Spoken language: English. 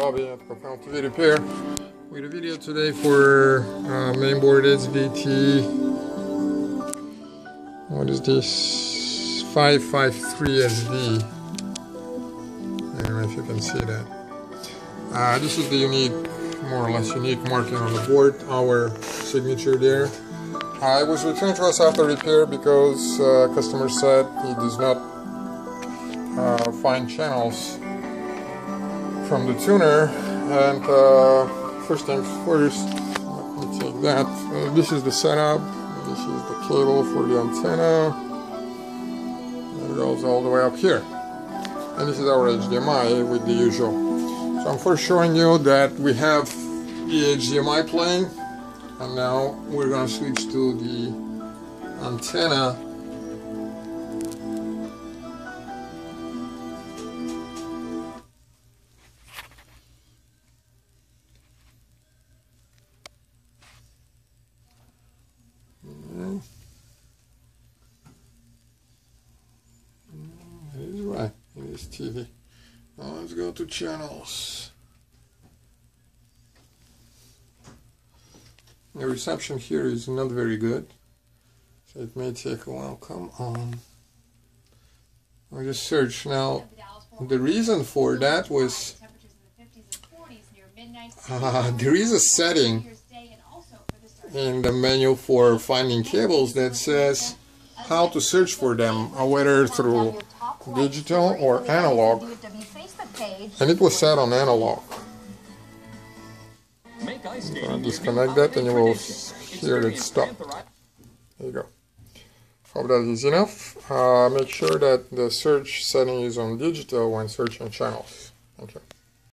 Bobby at Profound TV Repair with a video today for uh, mainboard XVT. What is this? 553 SV. I don't know if you can see that. Uh, this is the unique, more or less unique marking on the board, our signature there. Uh, it was returned to us after repair because uh, customer said he does not uh, find channels from the tuner and uh, first things first let me take that. Uh, this is the setup. This is the cable for the antenna. It goes all the way up here. And this is our HDMI with the usual. So I'm first showing you that we have the HDMI playing and now we're gonna switch to the antenna in this TV. Now let's go to channels. The reception here is not very good, so it may take a while. Come on. I just search now. The reason for that was uh, there is a setting in the menu for finding cables that says how to search for them, whether through digital or analog. And it was set on analog. Disconnect that and you will hear it stop. There you go. Hope that is enough. Uh, make sure that the search setting is on digital when searching channels. Thank you.